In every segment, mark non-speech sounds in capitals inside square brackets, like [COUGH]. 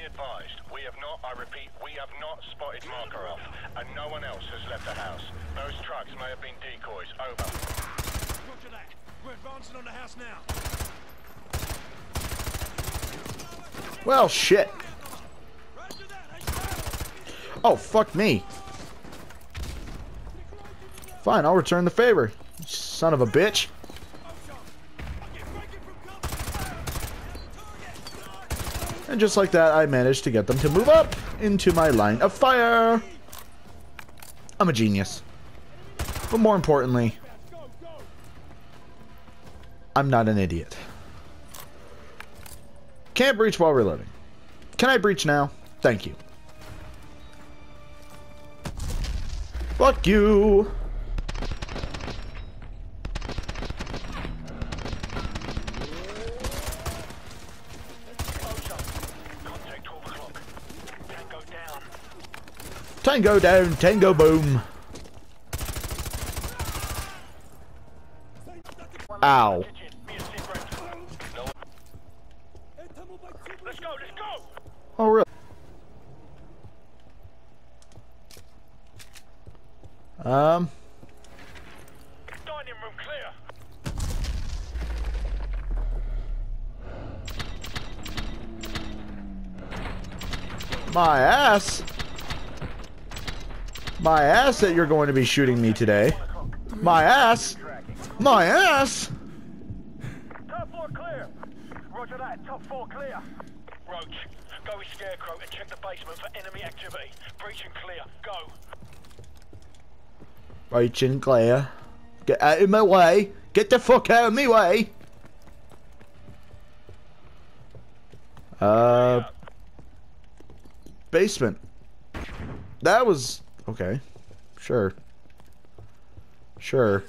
Be advised, we have not, I repeat, we have not spotted Makarov, and no one else has left the house. Those trucks may have been decoys. Over. Roger that. We're advancing on the house now. Well, shit. Roger that. Hey, Oh, fuck me. Fine, I'll return the favor. Son of a bitch. And just like that, I managed to get them to move up into my line of fire. I'm a genius. But more importantly, I'm not an idiot. Can't breach while reloading. Can I breach now? Thank you. Fuck you. Tango down, tango boom. Ow. Let's go, let's go! Oh, really? Um, Dining room clear. my ass. My ass that you're going to be shooting me today. My ass. My ass. Top floor clear. Roger that, top floor clear. Roach, go with Scarecrow and check the basement for enemy activity. Breach and clear. Go. Breach and clear. Get out of my way. Get the fuck out of my way. Uh, basement. That was okay. Sure. Sure.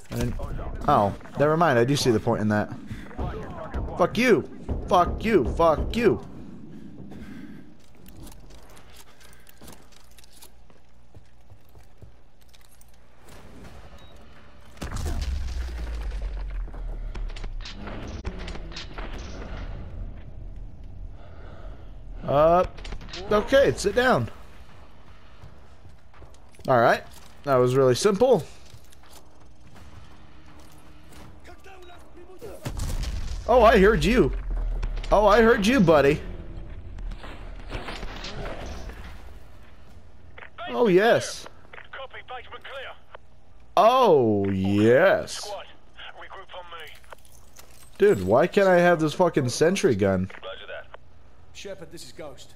Oh, never mind. I do see the point in that. Fuck you. Fuck you. Fuck you. Uh, okay, sit down. Alright, that was really simple. Oh, I heard you. Oh, I heard you, buddy. Oh, yes. Oh, yes. Dude, why can't I have this fucking sentry gun? Shepard, this is Ghost.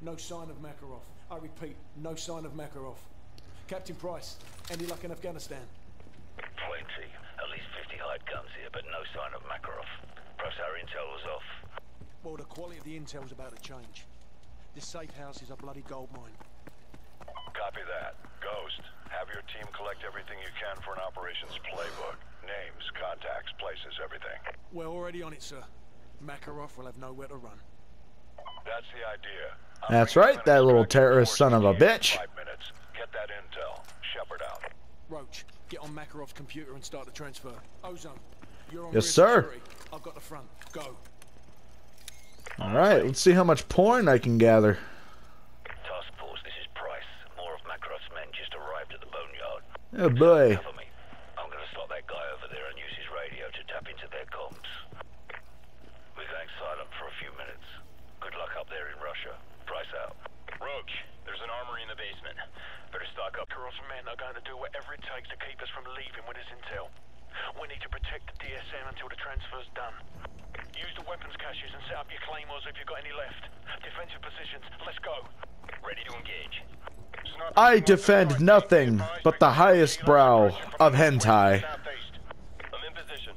No sign of Makarov. I repeat, no sign of Makarov. Captain Price, any luck in Afghanistan? Plenty. At least 50 hide guns here, but no sign of Makarov. Perhaps our intel was off. Well, the quality of the intel's about to change. This safe house is a bloody gold mine. Copy that. Ghost, have your team collect everything you can for an operations playbook. Names, contacts, places, everything. We're already on it, sir. Makarov will have nowhere to run. That's the idea. I'm That's right, that little terrorist son of a bitch. Five minutes. Get that intel. Shepard out. Roach, get on Makarov's computer and start the transfer. Ozone, you're on Yes, sir. security. I've got the front. Go. Alright, let's see how much porn I can gather. Task Force, this is Price. More of Makarov's men just arrived at the boneyard. Oh boy. Cover me. I'm gonna stop that guy over there and use his radio to tap into their comms. We're going silent for a few minutes. Good luck up there in Russia. Price out. Roach, there's an armory in the basement. Better stock up. Kuros's men are going to do whatever it takes to keep us from leaving with this intel. We need to protect the DSM until the transfer's done. Use the weapons caches and set up your claymores if you've got any left. Defensive positions, let's go. Ready to engage. I defend nothing but the highest brow of hentai. I'm in position.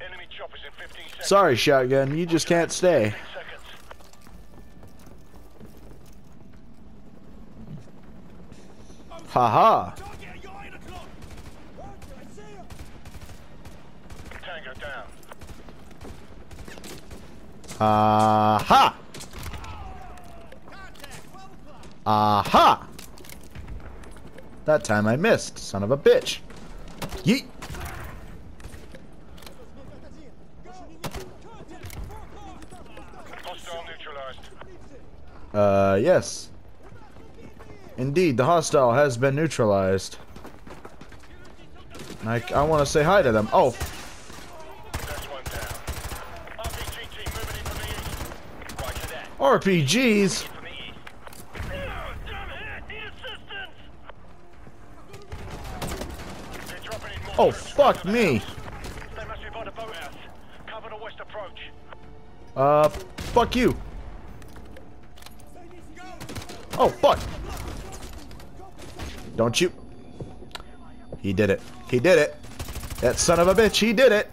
Enemy choppers in 15 seconds. Sorry, shotgun, you just can't stay. Haha. Tango down. Aha. Aha. That time I missed, son of a bitch. Yeet. Uh, yes. Indeed, the hostile has been neutralized. I, I want to say hi to them. Oh, That's one down. RPG team moving in from the east. Roger that. RPGs. From the east. Damn it! Need assistance! They're dropping in more Oh, troops. fuck me. They must be by the boathouse. Cover the west approach. Uh, fuck you. Oh, fuck. Don't you. He did it. He did it. That son of a bitch, he did it.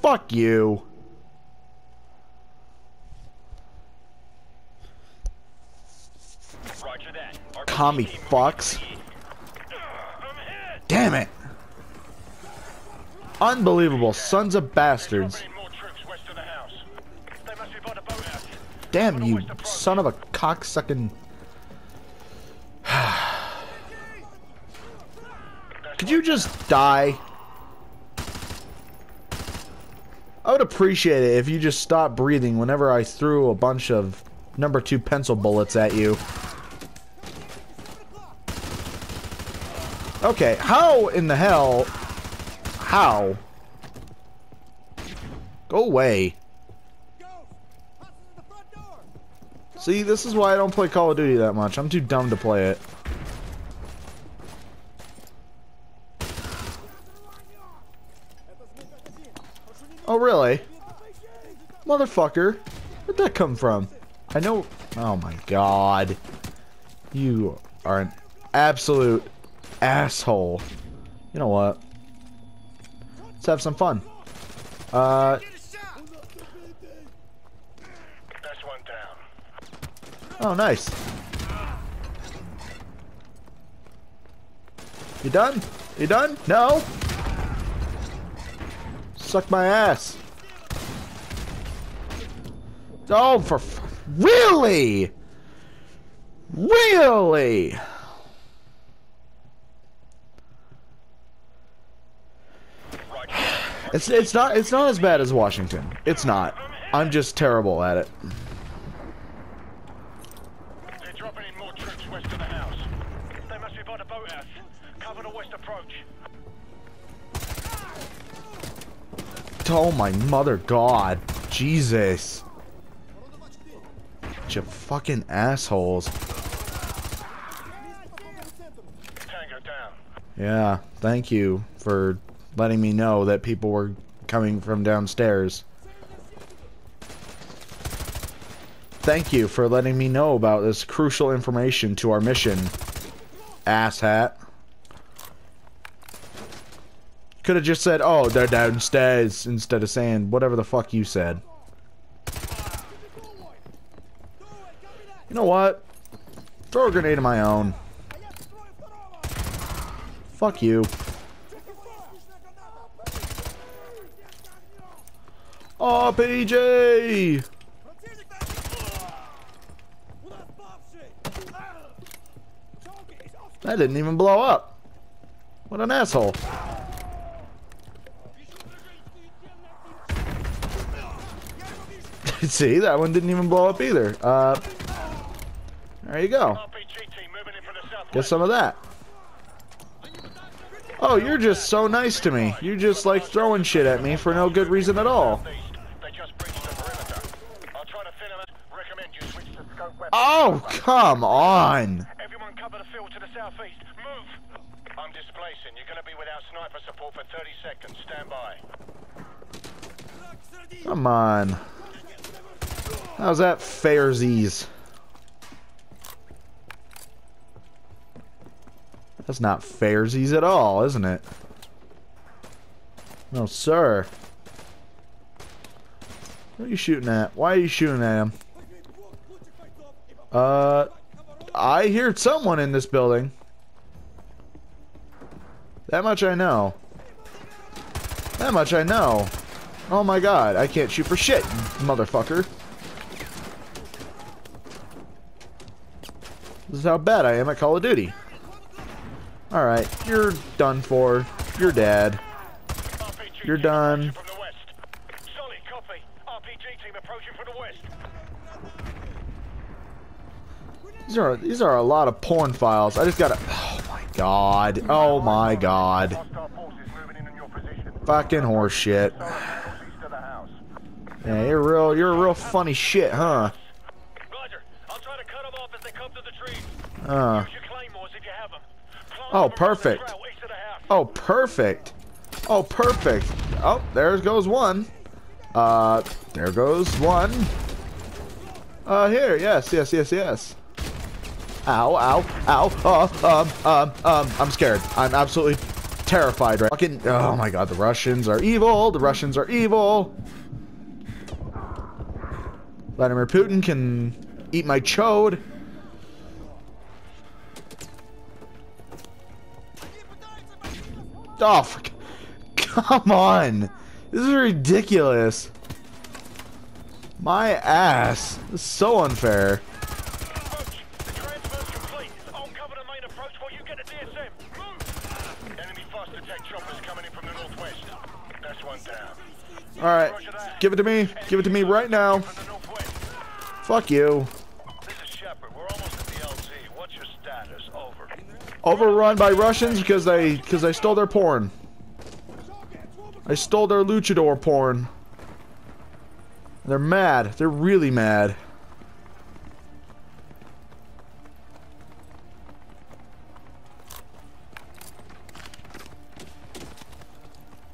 Fuck you. Roger that. RPG Moving fucks. Damn it. Unbelievable sons of bastards. Damn you, son of a cocksucking. [SIGHS] Could you just die? I would appreciate it if you just stopped breathing whenever I threw a bunch of number two pencil bullets at you. Okay, how in the hell? How? Go away. See, this is why I don't play Call of Duty that much. I'm too dumb to play it. Oh, really? Motherfucker. Where'd that come from? I know... Oh, my God. You are an absolute asshole. You know what? Let's have some fun. Uh, That's one down. oh, nice. You done? You done? No? Suck my ass. Oh, for f- really? Really? It's it's not it's not as bad as Washington. It's not. I'm just terrible at it. They're dropping in more troops west of the house. They must be by the boathouse. Cover the west approach. Oh my mother god. Jesus. Of fucking assholes. Tango down. Yeah, thank you for letting me know that people were coming from downstairs. Thank you for letting me know about this crucial information to our mission, asshat. Could have just said, oh, they're downstairs, instead of saying whatever the fuck you said. You know what? Throw a grenade of my own. Fuck you. RPG! That didn't even blow up. What an asshole. [LAUGHS] See, that one didn't even blow up either. Uh, there you go. Get some of that. Oh, you're just so nice to me. You're just like throwing shit at me for no good reason at all. Southeast. They just breached the perimeter. I'll try to thin them out. Recommend you switch to scope weapons. Oh, come on. Everyone cover the field to the southeast. Move. I'm displacing. You're going to be without sniper support for 30 seconds. Stand by. Come on. How's that fairsies? That's not fairsies at all, isn't it? No, sir. What are you shooting at? Why are you shooting at him? Uh, I hear someone in this building. That much I know. That much I know. Oh my god, I can't shoot for shit, motherfucker. This is how bad I am at Call of Duty. Alright, you're done for. You're dead. You're done. These are these are a lot of porn files. I just gotta. Oh my god. Oh my god. Hostile forces moving in on your position. Fucking horseshit. East of the house. Yeah, you're real. You're a real funny shit, huh? Roger. I'll try to cut them off as they come to the trees. Uh. Use your claymores if you have them. Climb Oh, them around the perfect. trail east of the house. Oh, perfect. Oh, perfect. Oh, there goes one. Uh, there goes one. Uh, here. Yes, yes, yes, yes. Ow, ow, ow. Uh, um, um, um, I'm scared. I'm absolutely terrified right Fucking, oh my god, the Russians are evil. The Russians are evil. Vladimir Putin can eat my chode. Oh, for- come on. This is ridiculous. My ass. This is so unfair. Approach. The transfer's complete. I'll cover the main approach while you get the DSM. Move. Enemy fast attack choppers coming in from the northwest. That's one down. Alright. Give it to me. Give it to me right now. Fuck you. Overrun by Russians because they because I stole their porn. I stole their luchador porn. They're mad. They're really mad.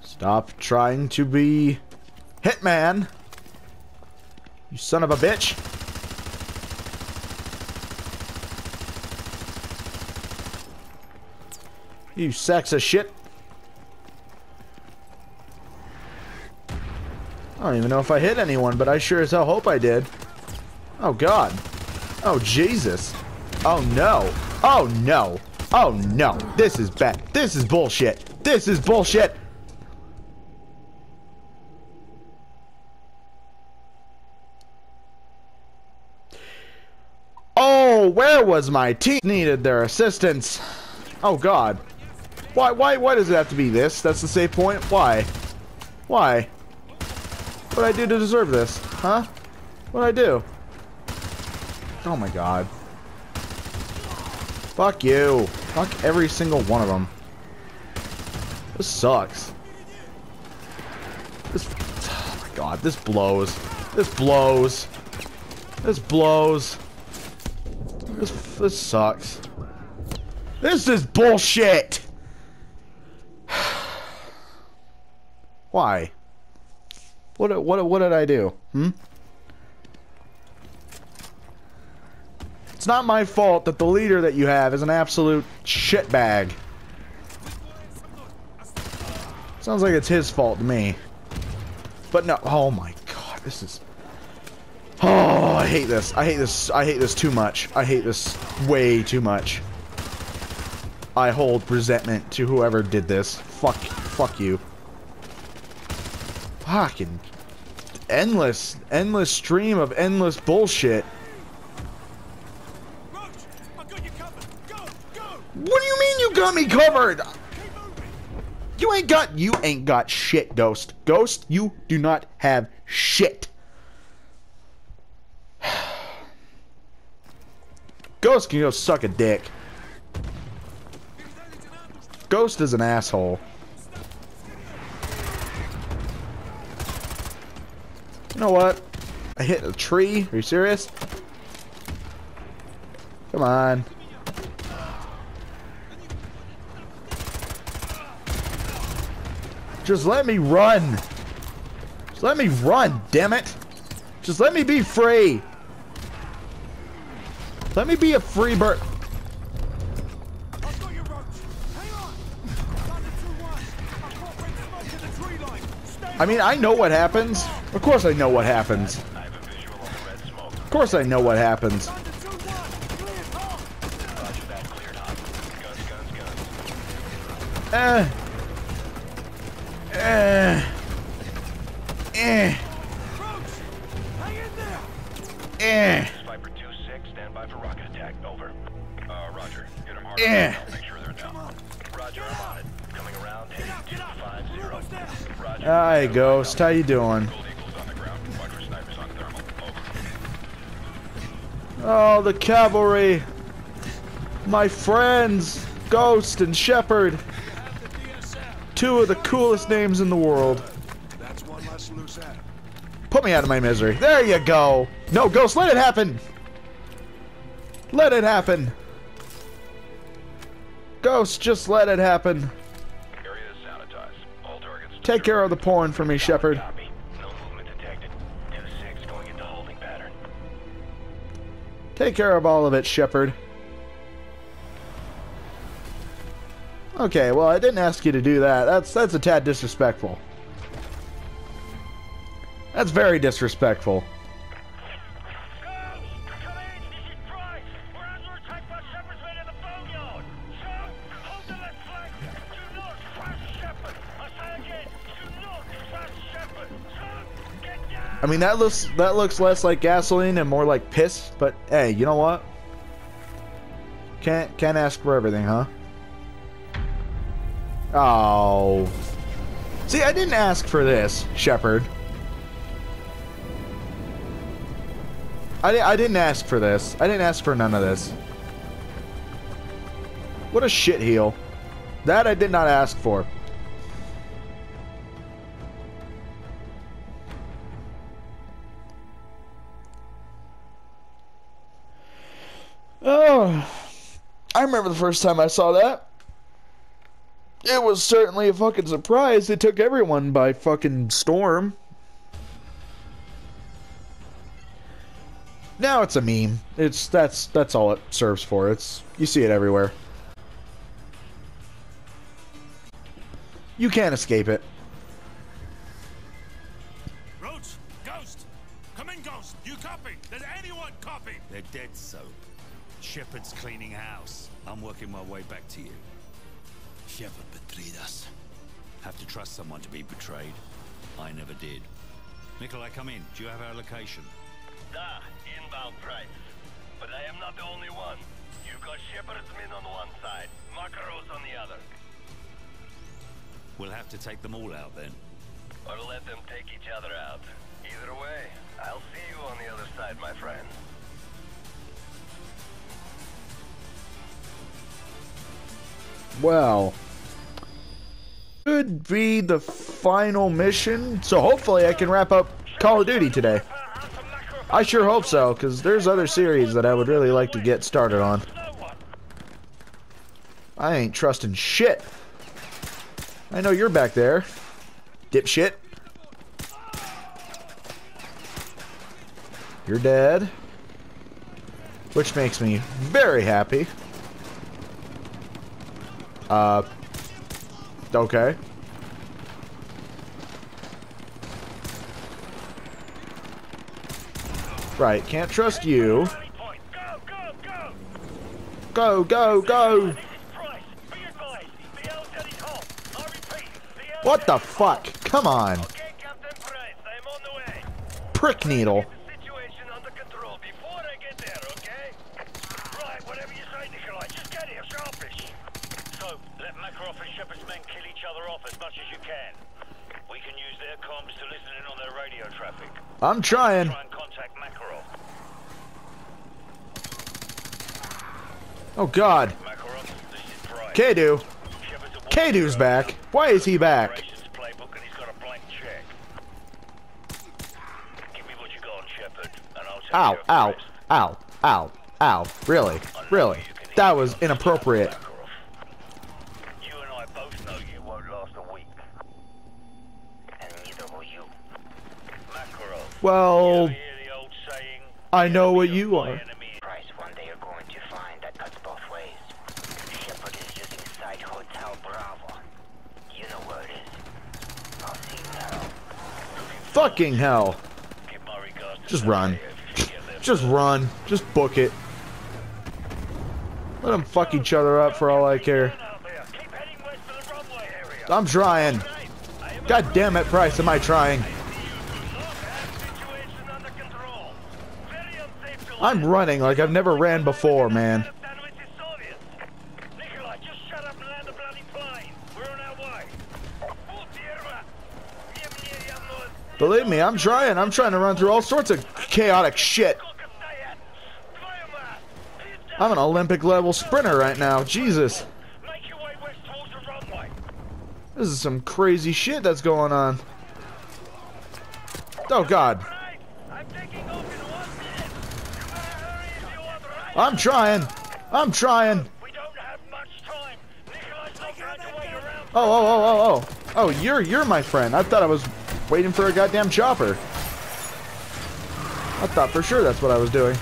Stop trying to be Hitman. You son of a bitch. You sacks of shit. I don't even know if I hit anyone, but I sure as hell hope I did. Oh god. Oh Jesus. Oh no. Oh no. Oh no. This is bad. This is bullshit. This is bullshit. Oh, where was my team? Needed their assistance. Oh god. Why, why, why does it have to be this? That's the save point? Why? Why? What did I do to deserve this? Huh? What did I do? Oh my god. Fuck you. Fuck every single one of them. This sucks. This, oh my god, this blows. This blows. This blows. This, sucks. This is bullshit! [SIGHS] Why? What what what did I do? Hmm? It's not my fault that the leader that you have is an absolute shitbag. Sounds like it's his fault to me. But no, oh my god, this is [SIGHS] Oh, I hate this. I hate this. I hate this too much. I hate this way too much. I hold resentment to whoever did this. Fuck, fuck you. Fucking endless, endless stream of endless bullshit. What do you mean you got me covered? You ain't got, you ain't got shit, Ghost. Ghost, you do not have shit. Ghost can go suck a dick. Ghost is an asshole. You know what? I hit a tree. Are you serious? Come on. Just let me run. Just let me run, damn it. Just let me be free. Let me be a free bird. I've got you, Roach. Hang on. Thunder 2-1. I've got red smoke in the tree line. Stay I mean, I know what happens. Of course I know what happens. I have a visual on the red smoke. Of course I know what happens. Thunder Ghost. How you doing? Oh, the cavalry. My friends, Ghost and Shepard. Two of the coolest names in the world. Put me out of my misery. There you go. No, Ghost, let it happen. Let it happen. Ghost, just let it happen. Take care of the porn for me, Shepard. Copy. No movement detected. 2-6 going into holding pattern. Take care of all of it, Shepard. Okay, well, I didn't ask you to do that. That's that's a tad disrespectful. That's very disrespectful. I mean, that looks that looks less like gasoline and more like piss. But hey, you know what? Can't can't ask for everything, huh? Oh. See, I didn't ask for this, Shepard. I, I didn't ask for this. I didn't ask for none of this. What a shit heel. That I did not ask for. Remember the first time I saw that. It was certainly a fucking surprise. It took everyone by fucking storm. Now it's a meme. It's that's that's all it serves for. It's you see it everywhere. You can't escape it. Roach, Ghost! Come in, Ghost! You copy? Does anyone copy? They're dead so. Shepard's cleaning house. I'm working my way back to you. Shepard betrayed us. Have to trust someone to be betrayed. I never did. Nikolai, come in. Do you have our location? Da, inbound Price. But I am not the only one. You've got Shepard's men on one side, Makarov's on the other. We'll have to take them all out then. Or let them take each other out. Either way, I'll see you on the other side, my friend. Well, could be the final mission. So hopefully I can wrap up Call of Duty today. I sure hope so, because there's other series that I would really like to get started on. I ain't trusting shit. I know you're back there, dipshit. You're dead. Which makes me very happy. Uh, okay. Right, can't trust you. Go, go, go! Go, go, go! This is Price. Be advised. The L10 is hot. I repeat, the What the L10 is hot. fuck? Come on. Okay, Captain Price, I'm on the way. Prick needle. Get the situation under control before I get there, okay? Right, whatever you say, Nikolai. Just get here, sharpish. So, let Makarov and Shepard's men kill each other off as much as you can. We can use their comms to listen in on their radio traffic. I'm trying. Try and contact Makarov. Oh god. Makarov, this is Price. Kadu. Kadu's back. Why is he back? Operations playbook and he's got a blank check. Give me what you got on Shepard, and I'll take Ow, care of the ow, ow, ow, ow. Really? Really? That was inappropriate. Makarov. You and I both know you won't last a week. And neither will you. Makarov. Well, you hear the old saying? I know what "Enemy of you my are. enemy Price, one day you're going to find that cuts both ways. Shepard is using Site Hotel Bravo. You know where it is. I know what you are. fucking hell. Give my regards to Just run. if you get there Just run. Just book it. Let them fuck each other up for all I care. Out there. Keep heading west to the runway area. I'm trying. Right. I am God damn it, Price, am I trying? I'm running like I've never ran before, man. Believe me, I'm trying. I'm trying to run through all sorts of chaotic shit. I'm an Olympic level sprinter right now. Jesus. This is some crazy shit that's going on. Oh god. Right, I'm taking off in one minute. You better hurry if you want, right? I'm trying. I'm trying. We don't have much time. Nikolai's not going to wait around. Oh, oh, oh, oh, oh. Oh, you're you're my friend. I thought I was waiting for a goddamn chopper. I thought for sure that's what I was doing.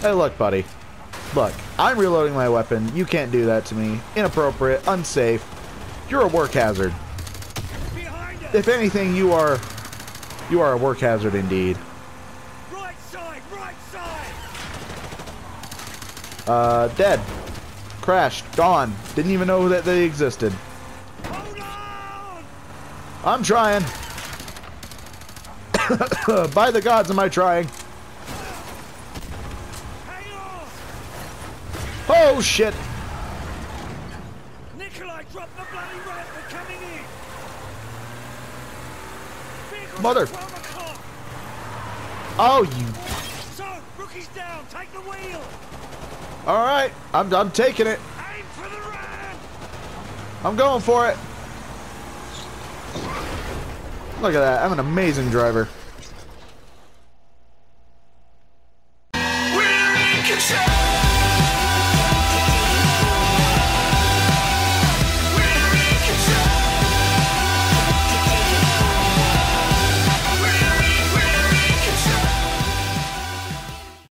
Hey, look, buddy. Look, I'm reloading my weapon. You can't do that to me. Inappropriate, unsafe. You're a work hazard. If anything, you are you are a work hazard indeed. Right side! Right side! Uh, dead. Crashed. Gone. Didn't even know that they existed. Hold on! I'm trying. [COUGHS] By the gods, am I trying? Oh, shit. Nikolai, drop the bloody! We're coming in! Mother- at 12 o'clock! Oh, you... So, rookie's down! Take the wheel! Alright, I'm, I'm taking it. I'm going for it. Look at that. I'm an amazing driver.